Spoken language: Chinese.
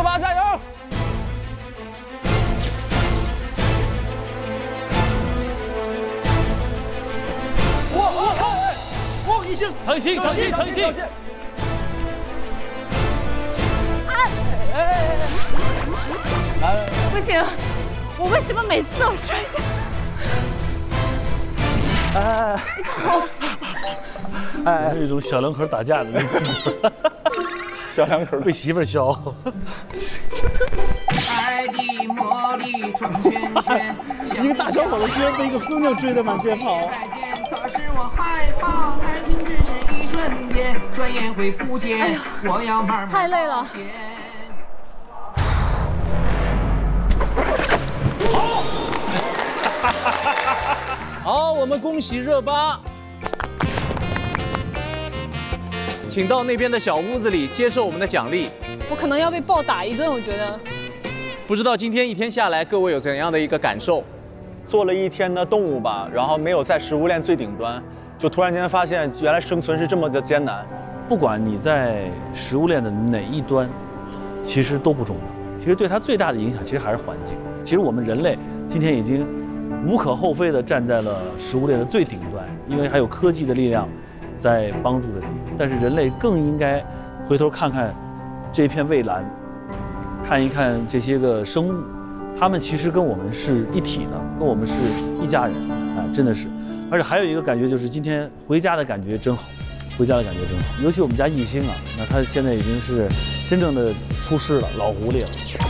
热巴加油！哇哇哇！哇，一星，诚心，诚心，诚心！不行，我为什么每次都摔下？哎，哎，有一种小两口打架的那种，小两口被媳妇儿削。爱的魔力转圈圈，一个大小伙子居然被一个姑娘追得满街跑。可是我害怕，爱情只是一瞬间，转眼会不见。我要慢慢太累了。好，我们恭喜热巴，请到那边的小屋子里接受我们的奖励。我可能要被暴打一顿，我觉得。不知道今天一天下来，各位有怎样的一个感受？做了一天的动物吧，然后没有在食物链最顶端，就突然间发现原来生存是这么的艰难。不管你在食物链的哪一端，其实都不重要。其实对它最大的影响，其实还是环境。其实我们人类今天已经无可厚非地站在了食物链的最顶端，因为还有科技的力量在帮助着你。但是人类更应该回头看看这片蔚蓝，看一看这些个生物，他们其实跟我们是一体的，跟我们是一家人，啊，真的是。而且还有一个感觉就是今天回家的感觉真好，回家的感觉真好。尤其我们家艺兴啊，那他现在已经是真正的出师了，老狐狸了。